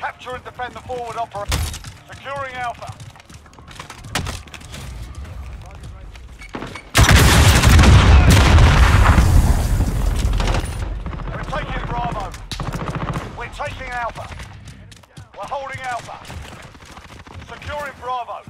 Capture and defend the forward operation. Securing Alpha. We're taking Bravo. We're taking Alpha. We're holding Alpha. Securing Bravo.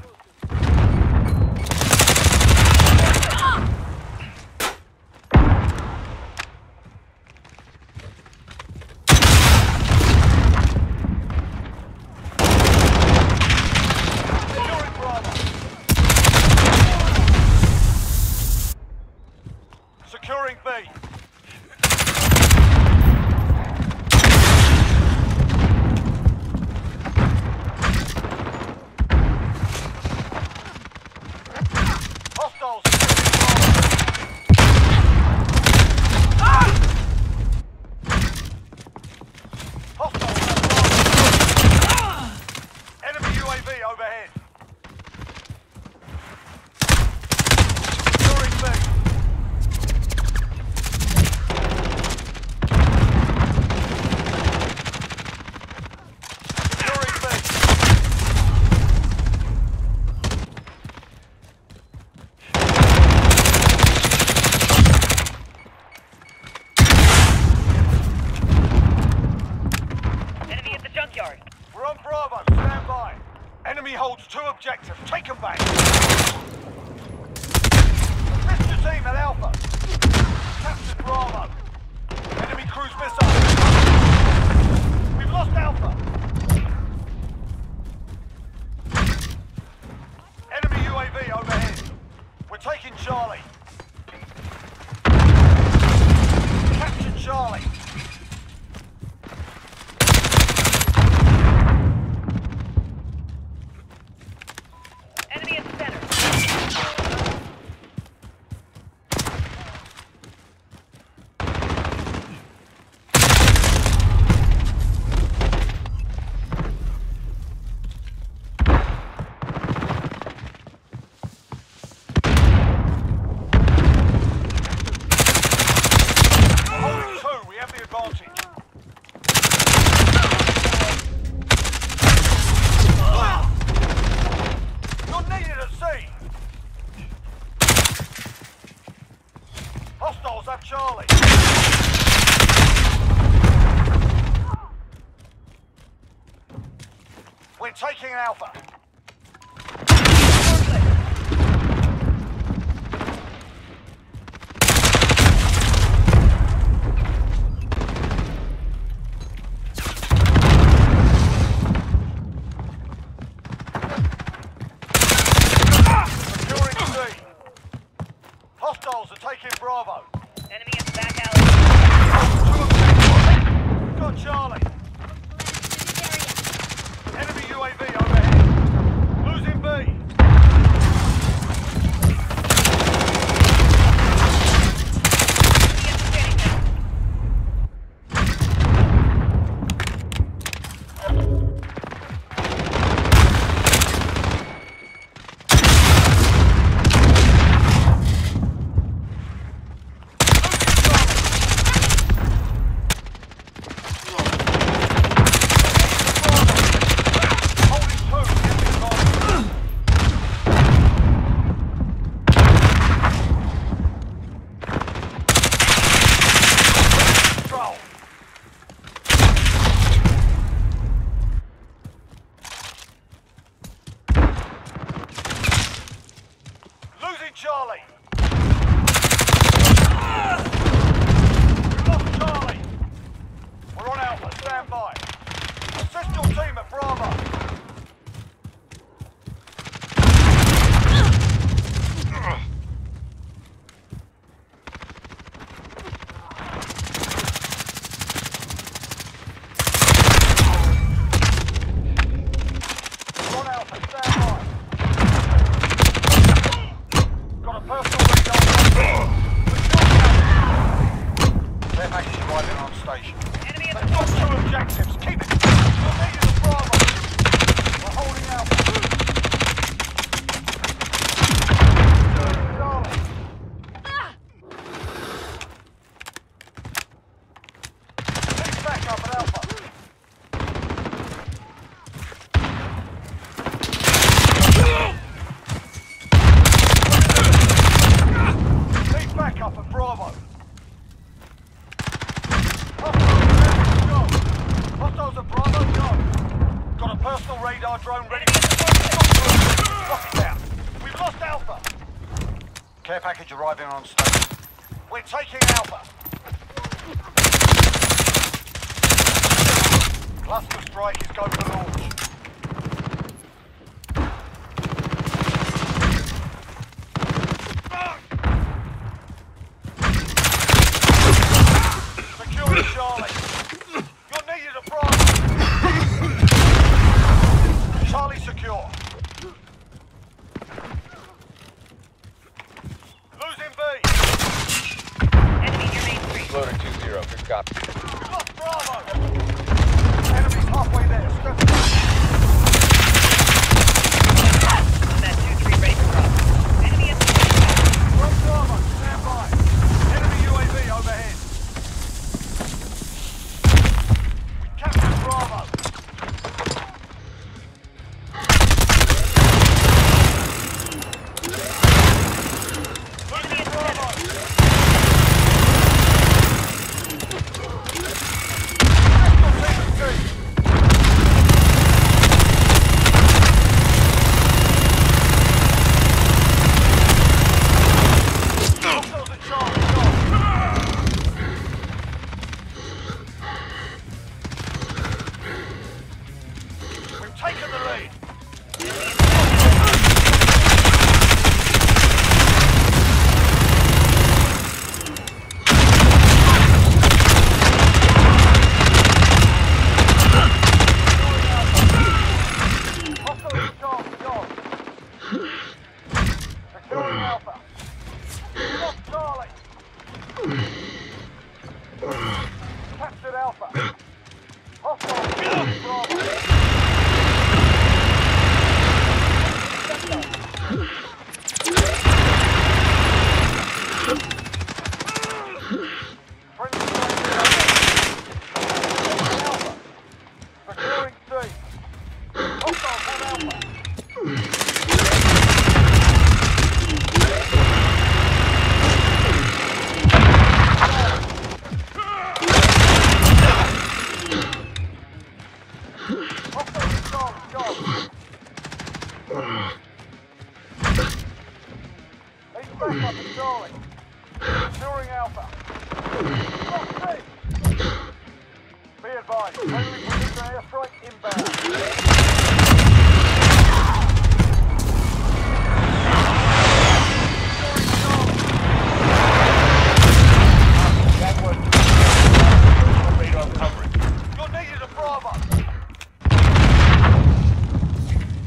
Charlie. Care package arriving on station. We're taking Alpha. Cluster strike is go for launch. going. Securing Alpha. Be advised, friendly airstrike inbound.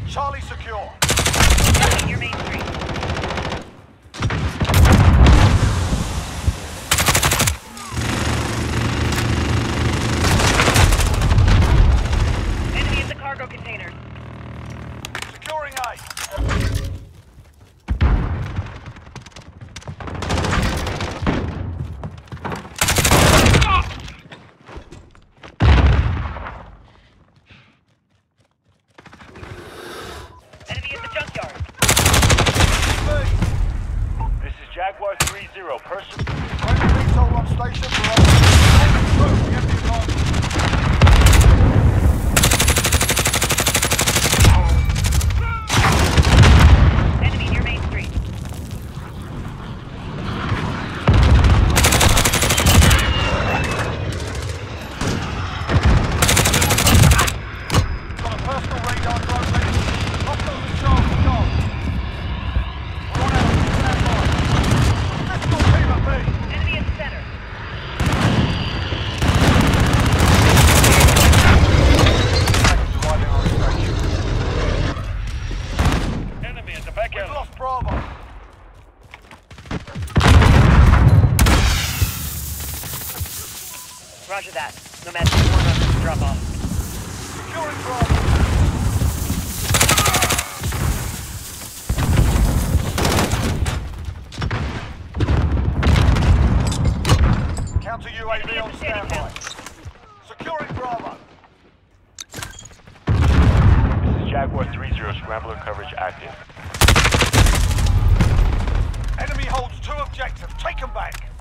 Charlie secure. Your main street. Roger that. No one on drop off. Securing Bravo. Counter UAV on standby. Securing Bravo. This is Jaguar 30, scrambler coverage active. Enemy holds two objectives. Take them back.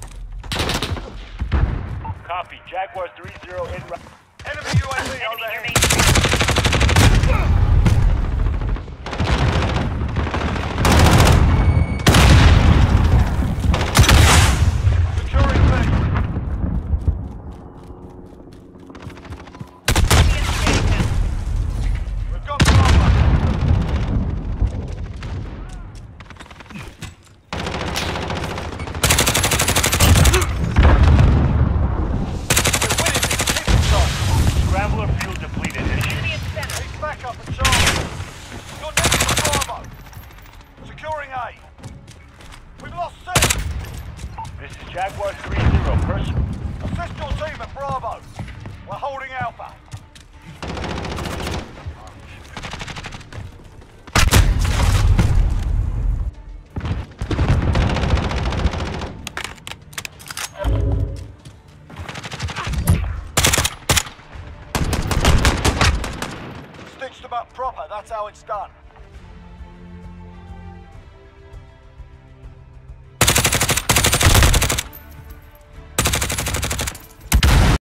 Copy. Jaguar 3-0 in route. Enemy UAV overhead. How it's done.